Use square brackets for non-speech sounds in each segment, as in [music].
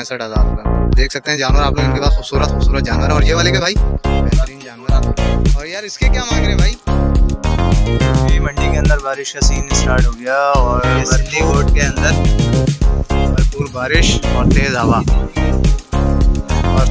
पैंसठ हज़ार रुपये देख सकते हैं जानवर आप लोग इनके पास खूबसूरत खूबसूरत जानवर और ये वाले के भाई बेहतरीन जानवर और यार इसके क्या मांग रहे हैं भाई? मंडी के अंदर बारिश का सीन स्टार्ट हो गया और बर्ली रोड के अंदर भरपूर बारिश और तेज़ हवा। और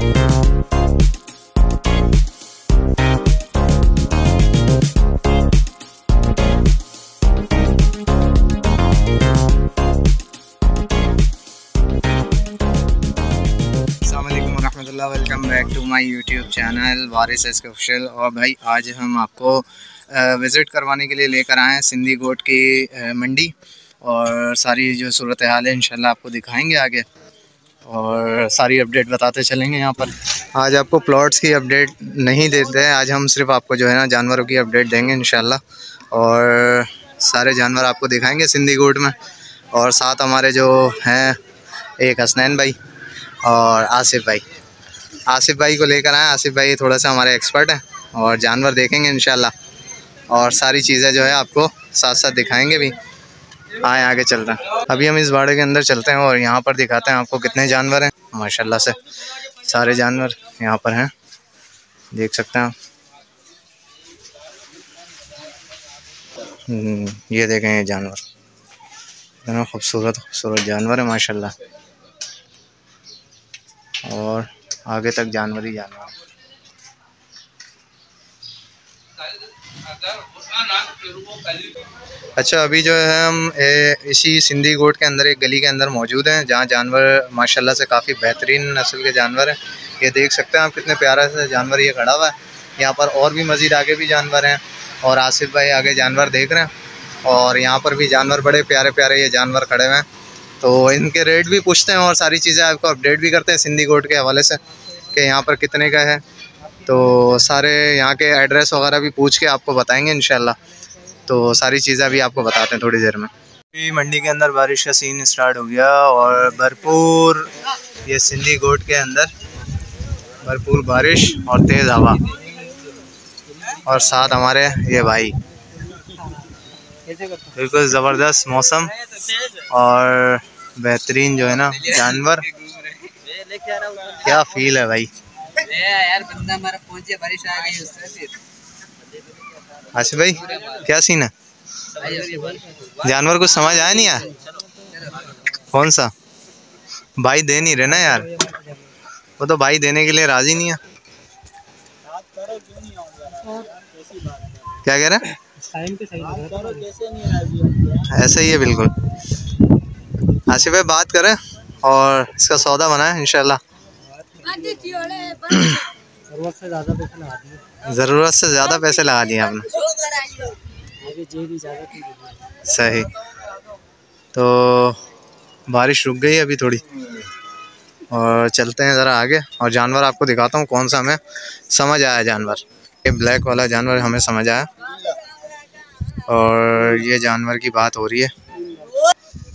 welcome back to my YouTube channel Waris S official और भाई, आज हम आपको विज़िट करवाने के लिए लेकर आए हैं सिंधी गोट की मंडी। और सारी जो सूरत हाल है, इंशाल्लाह आपको दिखाएँगे आगे। और सारी अपडेट बताते चलेंगे यहाँ पर। आज आपको प्लॉट्स की अपडेट नहीं देते हैं। आज हम सिर्फ़ आपको जो है ना, जानवरों की अपडेट देंगे इन और सारे जानवर आपको दिखाएँगे सिंधी गोट में। और साथ हमारे जो हैं, एक हसनैन भाई और आसिफ भाई। आसिफ भाई को लेकर आए। आसिफ भाई थोड़ा सा हमारे एक्सपर्ट हैं और जानवर देखेंगे इन और सारी चीज़ें जो है आपको साथ साथ दिखाएँगे भी। आए आगे चल रहे हैं। अभी हम इस बाड़े के अंदर चलते हैं और यहाँ पर दिखाते हैं आपको कितने जानवर हैं। माशाल्लाह से सारे जानवर यहाँ पर हैं। देख सकते हैं आप। हम्म, ये देखें ये जानवर। इतना खूबसूरत खूबसूरत जानवर है माशाल्लाह। और आगे तक जानवर ही जानवर अच्छा अभी जो है हम ए, इसी सिंधी गोट के अंदर एक गली के अंदर मौजूद हैं जहाँ जानवर माशाल्लाह से काफ़ी बेहतरीन नस्ल के जानवर हैं। ये देख सकते हैं आप कितने प्यारा से जानवर ये खड़ा हुआ है। यहाँ पर और भी मज़ीद आगे भी जानवर हैं और आसिफ भाई आगे जानवर देख रहे हैं और यहाँ पर भी जानवर बड़े प्यारे प्यारे ये जानवर खड़े हुए हैं। तो इनके रेट भी पूछते हैं और सारी चीज़ें आपको अपडेट भी करते हैं सिंधी गोट के हवाले से। कि यहाँ पर कितने का है। तो सारे यहाँ के एड्रेस वगैरह भी पूछ के आपको बताएँगे इन तो सारी चीज़ें भी आपको बताते हैं थोड़ी देर में। मंडी के अंदर बारिश का सीन स्टार्ट हो गया और भरपूर ये सिंधी गोट के अंदर भरपूर बारिश और तेज़ हवा। और साथ हमारे ये भाई। बिल्कुल ज़बरदस्त मौसम और बेहतरीन जो है ना जानवर। क्या फील है भाई? यार बंदा हमारा पहुँचे बारिश आ गई उससे अच्छा भाई क्या सीन है? जानवर कुछ समझ आया नहीं यार? कौन सा? भाई दे नहीं रहे ना यार। वो तो भाई देने के लिए राज़ी नहीं है। क्या कह रहे हैं? ऐसे ही है बिल्कुल। आसिफ भाई बात करें और इसका सौदा बनाए इनशाला ज़रूरत से ज़्यादा पैसे लगा दिए। आपने। सही। तो बारिश रुक गई अभी थोड़ी। और चलते हैं ज़रा आगे। और जानवर आपको दिखाता हूँ कौन सा हमें समझ आया जानवर। ये ब्लैक वाला जानवर हमें समझ आया। और ये जानवर की बात हो रही है।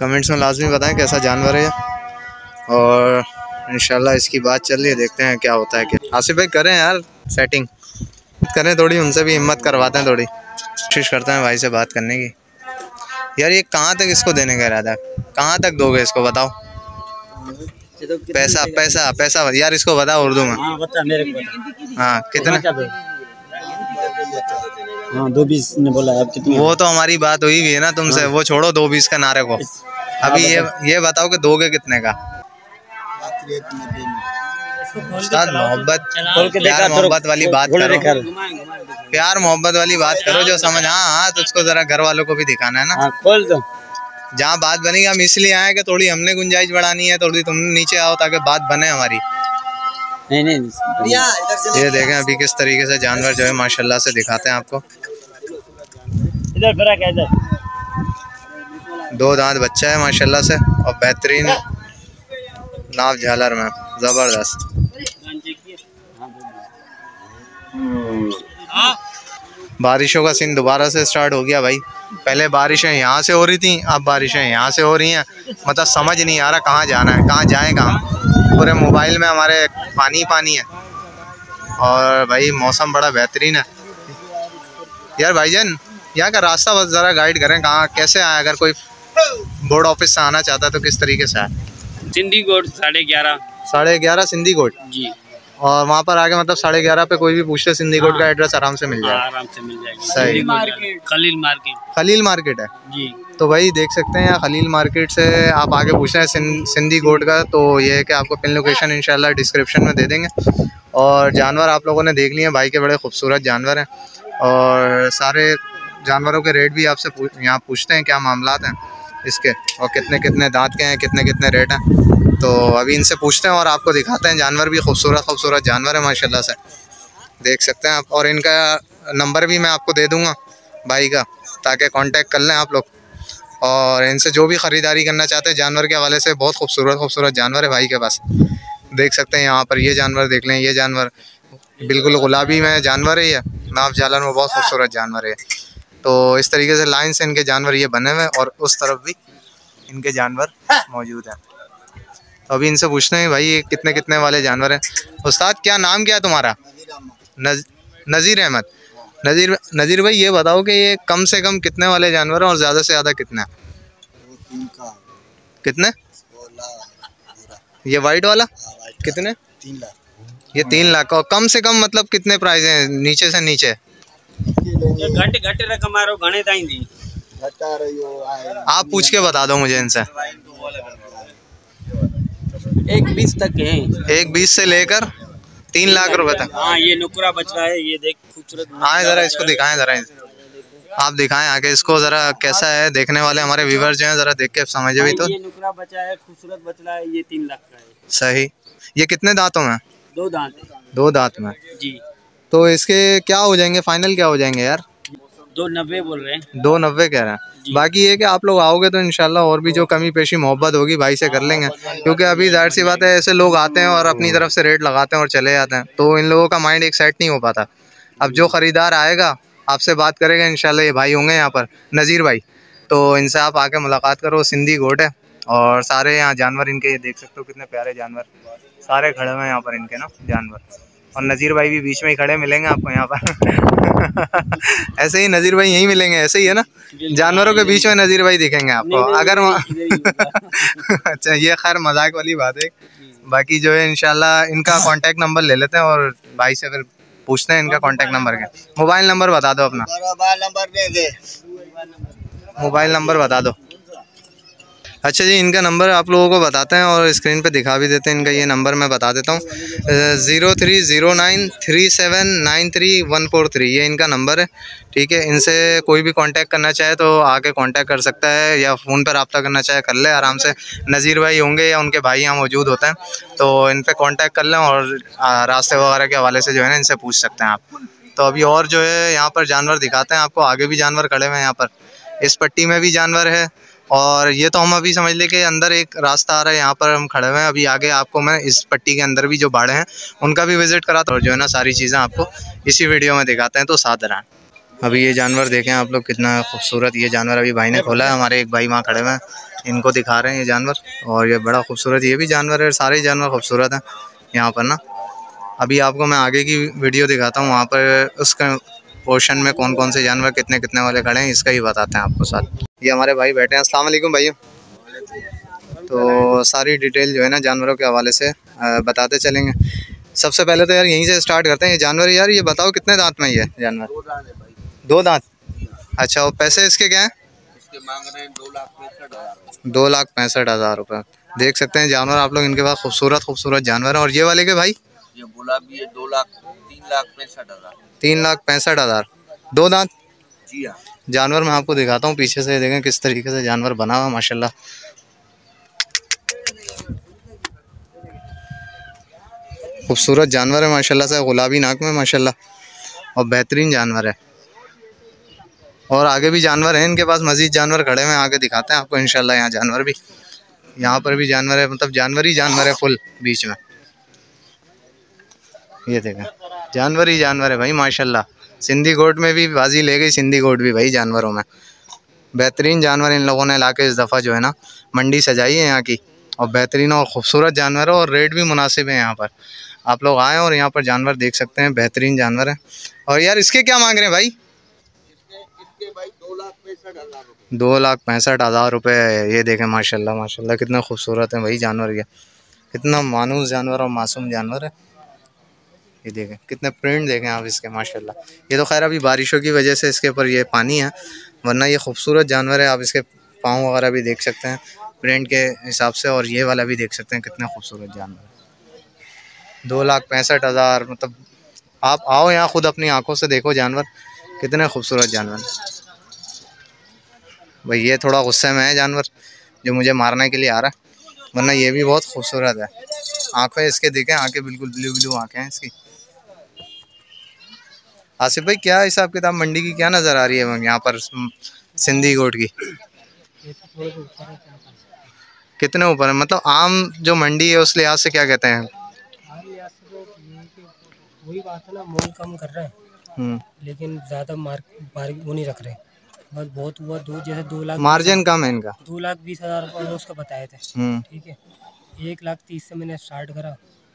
कमेंट्स में लाजमी बताएँ कैसा जानवर है और इन इसकी बात चल रही है देखते हैं क्या होता है क्या आसिफ भाई करें यार सेटिंग करें थोड़ी उनसे भी हिम्मत करवाते हैं थोड़ी। कोशिश करते हैं भाई से बात करने की। यार ये कहाँ तक इसको देने का इरादा है? कहाँ तक दोगे इसको बताओ। पैसा पैसा पैसा यार इसको बताओ उर्दू में। हाँ कितना? हाँ दो बीस ने बोला अब कितनी वो तो हमारी बात हुई भी है ना तुमसे हाँ। वो छोड़ो दो बीस का नारे को। अभी ये ये बताओ कि दोगे कितने का? मोहब्बत प्यार मोहब्बत वाली बात करो। प्यार मोहब्बत वाली बात करो जो समझ हाँ हाँ तो उसको जरा घर वालों को भी दिखाना है ना। हाँ, खोल दो। जहाँ बात बनेगी हम इसलिए आए कि थोड़ी हमने गुंजाइश बढ़ानी है थोड़ी तुम नीचे आओ ताकि बात बने हमारी। नहीं नहीं ये देखें अभी किस तरीके से जानवर जो है माशाल्लाह से दिखाते हैं आपको। इधर इधर। दो दांत बच्चा है माशाल्लाह से और बेहतरीन नाव झालर में, ज़बरदस्त। बारिशों का सीन दोबारा से स्टार्ट हो गया भाई। पहले बारिशें यहाँ से हो रही थी, अब बारिशें यहाँ से हो रही हैं। मतलब समझ नहीं आ रहा कहाँ जाना है, कहाँ जाए कहाँ पूरे मोबाइल में हमारे पानी पानी है। और भाई मौसम बड़ा बेहतरीन है। यार भाईजान, यहाँ का रास्ता बस ज़रा गाइड करें कहाँ, कैसे आए अगर कोई बोर्ड ऑफ़िस से आना चाहता है तो किस तरीके से आए सिंधी गोट साढ़े ग्यारह। साढ़े ग्यारह सिंधी गोट जी। और वहाँ पर आगे मतलब साढ़े ग्यारह पे कोई भी पूछते सिंधी गोट का हाँ। एड्रेस आराम से मिल हाँ, जाए आराम से मिल जाएगी। सही। खलील मार्केट। खलील मार्केट। है? जी। तो भाई देख सकते हैं यहाँ खलील मार्केट से आप आगे पूछ रहे हैं सिंधी गोट का तो ये है कि आपको पिन लोकेशन इंशाल्लाह डिस्क्रिप्शन में दे देंगे। और जानवर आप लोगों ने देख लिए हैं भाई के बड़े खूबसूरत जानवर हैं। और सारे जानवरों के रेट भी आपसे पूछ यहाँ पूछते हैं क्या मामला हैं। इसके, और कितने कितने दांत के हैं, कितने कितने रेट हैं। तो अभी इनसे पूछते हैं और आपको दिखाते हैं। जानवर भी खूबसूरत खूबसूरत जानवर है, माशाल्लाह से। देख सकते हैं आप। और इनका नंबर भी मैं आपको दे दूँगा, भाई का, ताकि कांटेक्ट कर लें आप लोग। और इनसे जो भी ख़रीदारी करना चाहते हैं, जानवर के हवाले से बहुत खूबसूरत खूबसूरत जानवर है भाई के पास। देख सकते हैं यहाँ पर ये जानवर, देख लें ये जानवर। बिल्कुल गुलाबी में जानवर है ये। नाव जालन में बहुत खूबसूरत जानवर है तो इस तरीके से लाइन से इनके जानवर ये बने हुए हैं और उस तरफ़ भी इनके जानवर मौजूद हैं। तो अभी इनसे पूछते हैं भाई ये कितने कितने वाले जानवर हैं? उस्ताद क्या नाम क्या है तुम्हारा? नज, नज़ीर अहमद। नज़ीर नज़ीर भाई ये बताओ कि ये कम से कम कितने वाले जानवर हैं और ज़्यादा से ज़्यादा कितने हैं? कितने? ये वाइट वाला? कितने? तीन लाख ये तीन लाख। और कम से कम मतलब कितने प्राइस हैं? नीचे से नीचे। घट घट रकम मारो घणे ताईं दी? घटा रही हो आए आप पूछ के बता दो मुझे इनसे। एक बीस तक है। एक बीस से लेकर तीन लाख रुपए तक। हाँ ये नुकरा बच रहा है ये देख खूबसूरत आए ज़रा इसको दिखाएँ ज़रा आप दिखाएँ आके इसको ज़रा कैसा है देखने वाले हमारे व्यूवर जो हैं ज़रा देख के समझे भी तो। ये नुकरा बचा है खूबसूरत बच रहा है ये तीन लाख का है। सही। ये कितने दांतों में? दो दांत दो दांत में। जी। तो इसके क्या हो जाएँगे? फाइनल क्या हो जाएँगे यार? दो नब्बे बोल रहे हैं। दो नब्बे कह रहे हैं। बाकी ये कि आप लोग आओगे तो इंशाल्लाह और भी जो कमी पेशी मोहब्बत होगी भाई से कर लेंगे। क्योंकि अभी ज़ाहिर सी बात है ऐसे लोग आते हैं और अपनी तरफ़ से रेट लगाते हैं और चले जाते हैं। तो इन लोगों का माइंड एक सेट नहीं हो पाता। अब जो ख़रीदार आएगा आपसे बात करेगा इंशाल्लाह ये भाई होंगे यहाँ पर। नज़ीर भाई तो इनसे आप आके मुलाकात करो सिंधी गोट है। और सारे यहाँ जानवर इनके ये देख सकते हो कितने प्यारे जानवर। सारे खड़े हुए हैं यहाँ पर इनके ना जानवर। और नज़ीर भाई भी बीच में ही खड़े मिलेंगे आपको यहाँ पर। [laughs] ऐसे ही नज़ीर भाई यहीं मिलेंगे ऐसे ही है ना? जानवरों के बीच में नज़ीर भाई दिखेंगे आपको नहीं, नहीं, अगर वहाँ। [laughs] अच्छा ये खैर मज़ाक वाली बात है। बाकी जो है इनशाला इनका कांटेक्ट नंबर ले लेते हैं और भाई से फिर पूछते हैं इनका कांटेक्ट नंबर क्या। मोबाइल नंबर बता दो अपना। मोबाइल नंबर बता दो। अच्छा जी, इनका नंबर आप लोगों को बताते हैं और स्क्रीन पे दिखा भी देते हैं। इनका ये नंबर मैं बता देता हूँ। Zero three zero nine three seven nine three one four three, ये इनका नंबर है। ठीक है, इनसे कोई भी कांटेक्ट करना चाहे तो आके कांटेक्ट कर सकता है या फ़ोन पर रबता करना चाहे कर ले। आराम से नज़ीर भाई होंगे या उनके भाई यहाँ मौजूद होते हैं तो इन पर कॉन्टैक्ट कर लें और रास्ते वगैरह के हवाले से जो है ना इनसे पूछ सकते हैं आप। तो अभी और जो है यहाँ पर जानवर दिखाते हैं आपको। आगे भी जानवर खड़े हुए हैं यहाँ पर। इस पट्टी में भी जानवर है। और ये तो हम अभी समझ ले कि अंदर एक रास्ता आ रहा है, यहाँ पर हम खड़े हुए हैं। अभी आगे आपको मैं इस पट्टी के अंदर भी जो बाड़े हैं, उनका भी विज़िट कराता और जो है ना सारी चीज़ें आपको इसी वीडियो में दिखाते हैं तो साथ रहें अभी ये जानवर देखें आप लोग, कितना खूबसूरत ये जानवर अभी भाई ने खोला है। हमारे एक भाई वहाँ खड़े हुए हैं, इनको दिखा रहे हैं ये जानवर। और ये बड़ा खूबसूरत, ये भी जानवर है, सारे जानवर खूबसूरत हैं यहाँ पर ना। अभी आपको मैं आगे की वीडियो दिखाता हूँ, वहाँ पर उसका पोर्शन में कौन कौन से जानवर कितने कितने वाले खड़े हैं, इसका ही बताते हैं आपको साथ। ये हमारे भाई बैठे हैं। अस्सलाम भाई तो सारी डिटेल जो है ना जानवरों के हवाले से बताते चलेंगे। सबसे पहले तो यार यहीं से स्टार्ट करते हैं। ये जानवर यार ये बताओ कितने दांत में ये जानवर? दो दांत अच्छा और पैसे इसके क्या हैं? इसके मांग रहे दो लाख पैंसठ हज़ार दो लाख पैंसठ हज़ार रुपये देख सकते हैं जानवर आप लोग इनके पास खूबसूरत खूबसूरत जानवर हैं। और ये वाले के भाई? ये गुलाबी है दो लाख तीन लाख पैंसठ हज़ार। तीन लाख पैंसठ हज़ार। दो दांत? जी हाँ। जानवर मैं आपको दिखाता हूँ, पीछे से देखें किस तरीके से जानवर बना हुआ माशाल्लाह। खूबसूरत जानवर है, माशाल्लाह से, गुलाबी नाक में, माशाल्लाह। और बेहतरीन जानवर है। और आगे भी जानवर हैं, इनके पास मज़ीद जानवर खड़े हुए हैं आगे दिखाते हैं आपको, इंशाल्लाह, यहाँ जानवर भी। यहाँ पर भी जानवर है मतलब जानवर ही जानवर है फुल, बीच में। ये देखें, जानवर ही जानवर है भाई, माशाल्लाह। सिंधी गोट में भी बाजी ले गई सिंधी गोट भी भाई जानवरों में। बेहतरीन जानवर इन लोगों ने ला इस दफ़ा जो है ना, मंडी सजाई है यहाँ की। और बेहतरीन और ख़ूबसूरत जानवर है और रेट भी मुनासिब है यहाँ पर। आप लोग आएँ और यहाँ पर जानवर देख सकते हैं, बेहतरीन जानवर है। और यार, इसके क्या मांग रहे हैं भाई? दो लाख पैंसठ हज़ार रुपये ये देखें, माशाल्लाह माशाल्लाह, कितना खूबसूरत है भाई जानवर ये। कितना मानूस जानवर और मासूम जानवर है। ये देखें, कितने प्रिंट देखें आप इसके, माशाल्लाह। ये तो खैर अभी बारिशों की वजह से इसके ऊपर ये पानी है, वरना ये खूबसूरत जानवर है, आप इसके पाँव वगैरह भी देख सकते हैं प्रिंट के हिसाब से, और ये वाला भी देख सकते हैं, कितने खूबसूरत जानवर दो लाख पैंसठ हज़ार मतलब आप आओ यहाँ ख़ुद अपनी आँखों से देखो जानवर, कितने खूबसूरत जानवर भाई ये थोड़ा गुस्से में है जानवर, जो मुझे मारने के लिए आ रहा है, वरना ये भी बहुत खूबसूरत है। आँखें इसके देखें, आँखें बिल्कुल ब्लू ब्लू आँखें हैं इसकी। आसिफ भाई क्या हिसाब किताब मंडी की क्या नज़र आ रही है यहाँ पर सिंधी गोट की? कितने ऊपर है? मतलब आम जो मंडी है उस लिहाज से क्या कहते हैं? वही बात है ना मोल कम कर रहे हैं। हम्म, लेकिन ज़्यादा मार्क मार्क वो नहीं रख रहे। बस बहुत हुआ दो जैसे दो लाख मार्जिन कम है इनका। दो लाख बीस हज़ार रुपये उसका बताए थे। हम्म, ठीक है। एक लाख तीस से मैंने स्टार्ट करा।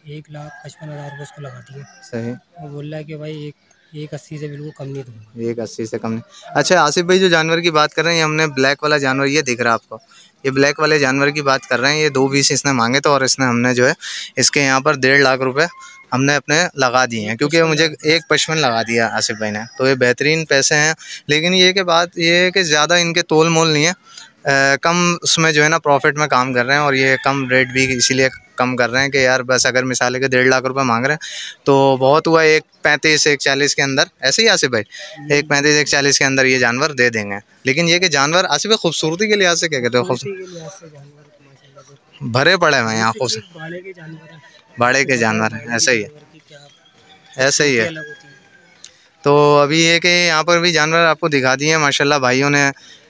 एक लाख पचपन हज़ार रुपये उसको लगा दिए। सही। वो बोल रहा है कि भाई एक एक अस्सी से बिल्कुल कम नहीं दूँगा। एक अस्सी से कम नहीं। अच्छा आसिफ भाई जो जानवर की बात कर रहे हैं ये हमने ब्लैक वाला जानवर ये दिख रहा है आपको? ये ब्लैक वाले जानवर की बात कर रहे हैं ये दो बीस इसने मांगे थे और इसने हमने जो है इसके यहाँ पर डेढ़ लाख रुपए हमने अपने लगा दिए हैं क्योंकि मुझे एक पचपन लगा दिया आसिफ भाई ने। तो ये बेहतरीन पैसे हैं लेकिन ये के बात ये है कि ज़्यादा इनके तोल मोल नहीं है। अ, कम उसमें जो है ना प्रॉफिट में काम कर रहे हैं और ये कम रेट भी इसीलिए कम कर रहे हैं कि यार बस अगर मिसाल कि डेढ़ लाख रुपए मांग रहे हैं तो बहुत हुआ एक पैंतीस एक चालीस के अंदर। ऐसे ही आसिफ भाई एक पैंतीस एक चालीस के अंदर ये जानवर दे देंगे। लेकिन ये कि जानवर आसिफ भाई खूबसूरती के लिहाज से क्या कहते हो? खूबसूरती। भरे पड़े हैं यहाँ खूब बाड़े के जानवर हैं। ऐसे ही है। ऐसे ही है। तो अभी ये कि यहाँ पर भी जानवर आपको दिखा दिए माशाल्लाह भाइयों ने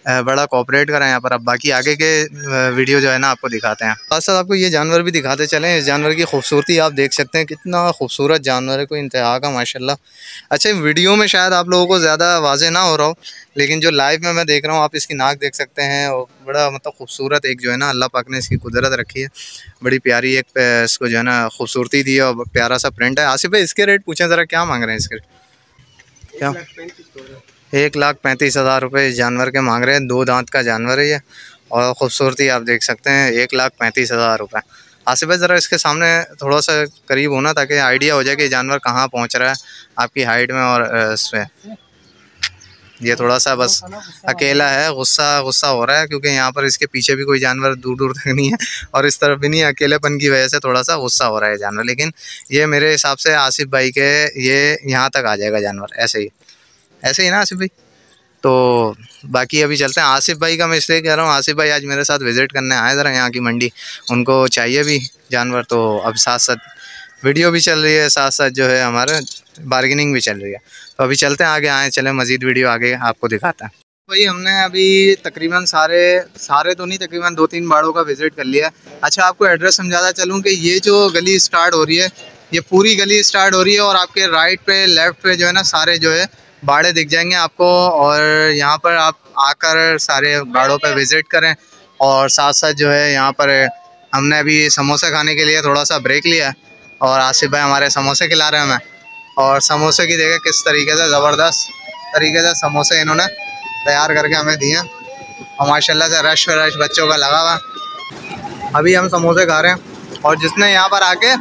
बड़ा कॉपरेट करा यहाँ पर। अब बाकी आगे के वीडियो जो है ना, आपको दिखाते हैं। साथ साथ आपको ये जानवर भी दिखाते चलें। इस जानवर की खूबसूरती आप देख सकते हैं। कितना खूबसूरत जानवर है, कोई इंतहा का, माशाल्लाह। अच्छा वीडियो में शायद आप लोगों को ज़्यादा वाजे ना हो रहा हो, लेकिन जो लाइव में मैं देख रहा हूँ, आप इसकी नाक देख सकते हैं। और बड़ा मतलब खूबसूरत एक जो है ना, अल्लाह पाक ने इसकी कुदरत रखी है। बड़ी प्यारी एक इसको जो है ना, खूबसूरती दी है और प्यारा सा प्रिंट है। आसिफ भाई, इसके रेट पूछें, ज़रा क्या मांग रहे हैं इसके? क्या? एक लाख पैंतीस हज़ार रुपये इस जानवर के मांग रहे हैं। दो दांत का जानवर है ये। और ख़ूबसूरती आप देख सकते हैं, एक लाख पैंतीस हज़ार रुपये आसिफ ज़रा इसके सामने थोड़ा सा करीब होना ताकि आइडिया हो जाए कि जानवर कहाँ पहुँच रहा है आपकी हाइट में और इस पे ये थोड़ा सा बस अकेला है, गुस्सा गुस्सा हो रहा है क्योंकि यहाँ पर इसके पीछे भी कोई जानवर दूर दूर तक नहीं है और इस तरफ़ भी नहीं अकेलेपन की वजह से थोड़ा सा गुस्सा हो रहा है जानवर। लेकिन ये मेरे हिसाब से आसिफ भाई के, ये यहाँ तक आ जाएगा जानवर, ऐसे ही। ऐसे ही ना आसिफ भाई। तो बाकी अभी चलते हैं। आसिफ भाई का मैं इसलिए कह रहा हूँ, आसिफ भाई आज मेरे साथ विज़िट करने आए ज़रा यहाँ की मंडी। उनको चाहिए भी जानवर तो अब साथ साथ वीडियो भी चल रही है साथ साथ जो है हमारा बार्गेनिंग भी चल रही है। तो अभी चलते हैं, आगे आए, चले मज़ीद वीडियो आगे आपको दिखाते हैं। भाई, हमने अभी तकरीबन सारे सारे तो नहीं, तकरीबन दो तीन बाड़ों का विज़िट कर लिया अच्छा आपको एड्रेस समझाता चलूँ कि ये जो गली स्टार्ट हो रही है, ये पूरी गली स्टार्ट हो रही है और आपके राइट पे लेफ़्ट पे जो है ना सारे जो है बाड़े दिख जाएँगे आपको और यहाँ पर आप आकर सारे बाड़ों पर विज़िट करें और साथ साथ जो है यहाँ पर हमने अभी समोसे खाने के लिए थोड़ा सा ब्रेक लिया और आसिफ भाई हमारे समोसे खिला रहे हैं हमें। और समोसे की देखें किस तरीके से ज़बरदस्त तरीके से समोसे इन्होंने तैयार करके हमें दिए और माशाल्लाह से रश रश बच्चों का लगा हुआ अभी हम समोसे खा रहे हैं और जिसने यहाँ पर आके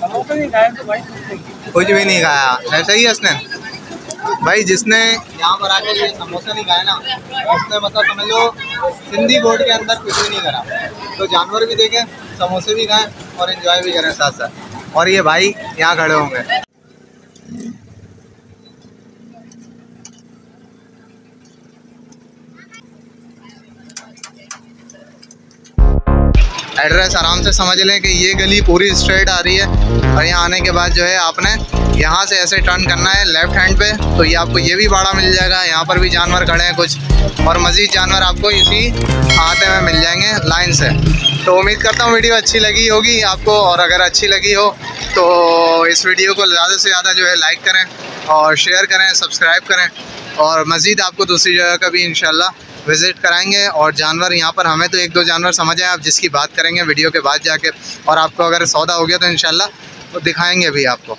समोसा नहीं खाया तो भाई कुछ भी नहीं खाया। ऐसा ही है उसने। भाई, जिसने यहाँ पर आकर ये समोसा नहीं खाया ना, उसने मतलब समझ लो, सिंधी बोर्ड के अंदर कुछ भी नहीं करा। तो जानवर भी देखें, समोसे भी खाएँ और एंजॉय भी करें साथ साथ और ये भाई, यहाँ खड़े होंगे। एड्रेस आराम से समझ लें कि ये गली पूरी स्ट्रेट आ रही है और यहाँ आने के बाद जो है आपने यहाँ से ऐसे टर्न करना है लेफ़्ट हैंड पे तो ये आपको ये भी बाड़ा मिल जाएगा। यहाँ पर भी जानवर खड़े हैं कुछ और मज़ीद जानवर आपको इसी आते में मिल जाएँगे लाइन से। तो उम्मीद करता हूँ वीडियो अच्छी लगी होगी आपको और अगर अच्छी लगी हो तो इस वीडियो को ज़्यादा से ज़्यादा जो है लाइक करें और शेयर करें सब्सक्राइब करें और मज़ीद आपको दूसरी जगह का भी इंशाल्लाह विज़िट कराएँगे और जानवर यहाँ पर हमें तो एक दो जानवर समझ आए, आप जिसकी बात करेंगे वीडियो के बाद जाके और आपको अगर सौदा हो गया तो इन वो दिखाएँगे भी आपको।